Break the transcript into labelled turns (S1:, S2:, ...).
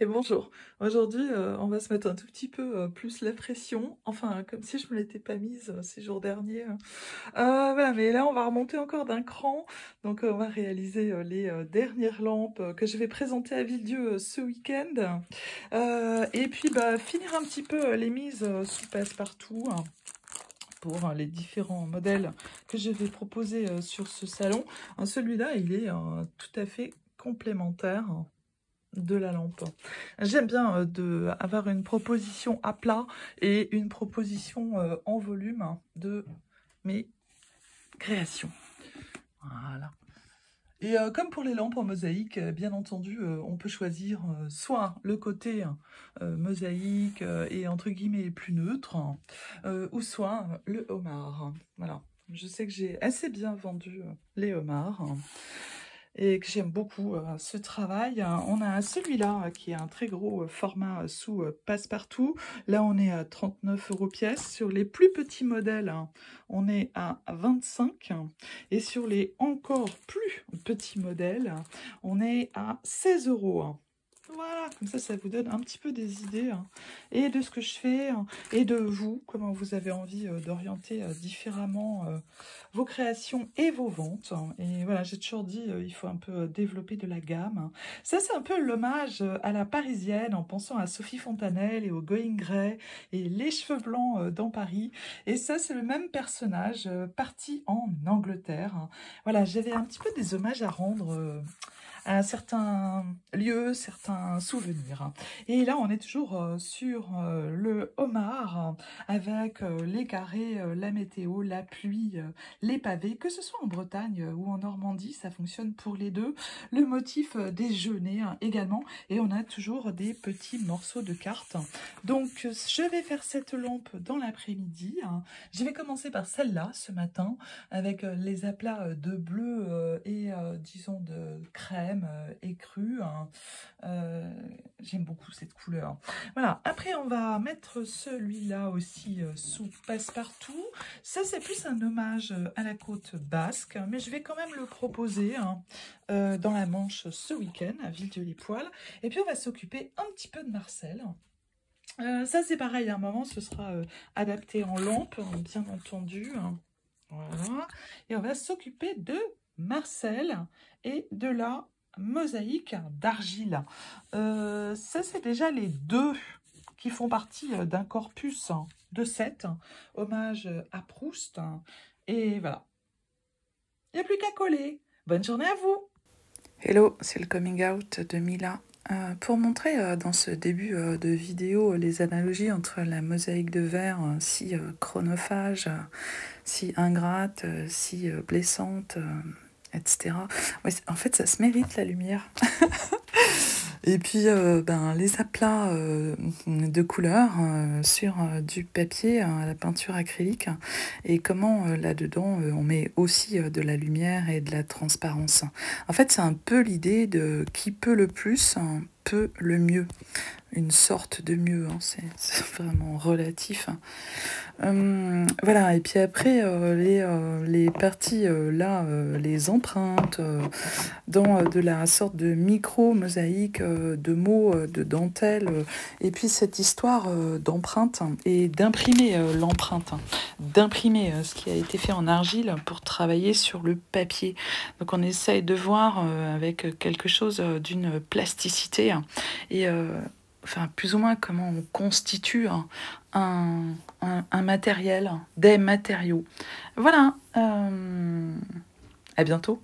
S1: Et bonjour. Aujourd'hui, euh, on va se mettre un tout petit peu euh, plus la pression. Enfin, comme si je me l'étais pas mise euh, ces jours derniers. Voilà, mais là, on va remonter encore d'un cran. Donc, on va réaliser les dernières lampes que je vais présenter à Villedieu ce week-end. et puis, bah, finir un petit peu les mises sous passe-partout hein, pour les différents modèles que je vais proposer sur ce salon. Celui-là, il est tout à fait complémentaire de la lampe. J'aime bien euh, de avoir une proposition à plat et une proposition euh, en volume de mes créations. Voilà. Et euh, comme pour les lampes en mosaïque, bien entendu, on peut choisir soit le côté mosaïque et entre guillemets plus neutre, ou soit le homard. Voilà. Je sais que j'ai assez bien vendu les homards et que j'aime beaucoup euh, ce travail. On a celui-là euh, qui est un très gros euh, format sous passe-partout. Là, on est à 39 euros pièce. Sur les plus petits modèles, hein, on est à 25. Et sur les encore plus petits modèles, on est à 16 euros. Voilà, comme ça, ça vous donne un petit peu des idées hein, et de ce que je fais hein, et de vous, comment vous avez envie euh, d'orienter euh, différemment euh, vos créations et vos ventes. Et voilà, j'ai toujours dit, il faut un peu développer de la gamme. Ça, c'est un peu l'hommage à la parisienne en pensant à Sophie Fontanelle et au Going Grey et les cheveux blancs dans Paris. Et ça, c'est le même personnage parti en Angleterre. Voilà, j'avais un petit peu des hommages à rendre à certains lieux, certains souvenirs. Et là, on est toujours euh, sur euh, le homard avec euh, les carrés, la météo, la pluie, les pavés, que ce soit en Bretagne ou en Normandie, ça fonctionne pour les deux. Le motif déjeuner également, et on a toujours des petits morceaux de cartes. Donc, je vais faire cette lampe dans l'après-midi. Je vais commencer par celle-là ce matin, avec les aplats de bleu et disons de crème euh, écru. Hein. Euh, j'aime beaucoup cette couleur. Voilà, après on va mettre celui-là aussi euh, sous passe-partout. Ça c'est plus un hommage à la côte basque, mais je vais quand même le proposer hein, dans la Manche ce week-end à Villedieu-les-Poils. Et puis on va s'occuper un petit peu de Marcel. ça c'est pareil, à un moment ce sera adapté en lampe, bien entendu. Hein. Voilà. Et on va s'occuper de Marcel et de la mosaïque d'argile. Euh, ça, c'est déjà les deux qui font partie euh, d'un corpus de 7. Hommage à Proust. Et voilà. Il n'y a plus qu'à coller. Bonne journée à vous
S2: Hello, c'est le coming out de Mila. Euh, pour montrer dans ce début de vidéo les analogies entre la mosaïque de verre si chronophage, si ingrate, si blessante, etc. en fait, ça se mérite la lumière. Et puis, euh, ben, les aplats euh, de couleurs euh, sur du papier à la peinture acrylique et comment là-dedans on met aussi de la lumière et de la transparence. En fait, c'est un peu l'idée de qui peut le plus, peut le mieux une sorte de mieux, hein, c'est vraiment relatif. Hein. Hum, voilà, et puis après, euh, les, euh, les parties euh, là, les empreintes, dans de la sorte de micro-mosaïque de mots, de dentelle, et puis cette histoire d'empreinte et d'imprimer l'empreinte, hein. d'imprimer ce qui a été fait en argile pour travailler sur le papier. Donc on essaye de voir avec quelque chose d'une plasticité et enfin plus ou moins comment on constitue un, matériel, des matériaux. Voilà. Euh, à bientôt.